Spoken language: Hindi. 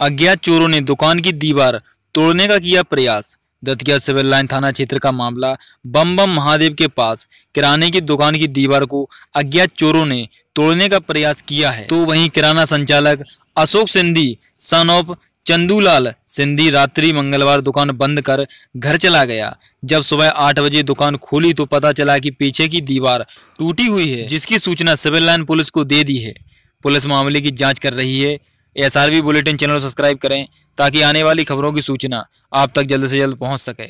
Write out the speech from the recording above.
अज्ञात चोरों ने दुकान की दीवार तोड़ने का किया प्रयास। दतिया सिविल लाइन थाना क्षेत्र का मामला बम बम महादेव के पास किराने की दुकान की दीवार को अज्ञात चोरों ने तोड़ने का प्रयास किया है। तो वहीं किराना संचालक अशोक सिंधी सन ऑफ़ चंदूलाल सिंधी रात्रि मंगलवार दुकान बंद कर घर चला गया। जब सुबह आठ बजे दुकान खोली तो पता चला कि पीछे की दीवार टूटी हुई है, जिसकी सूचना सिविल लाइन पुलिस को दे दी है। पुलिस मामले की जाँच कर रही है। एसआरबी बुलेटिन चैनल सब्सक्राइब करें ताकि आने वाली खबरों की सूचना आप तक जल्द से जल्द पहुँच सके।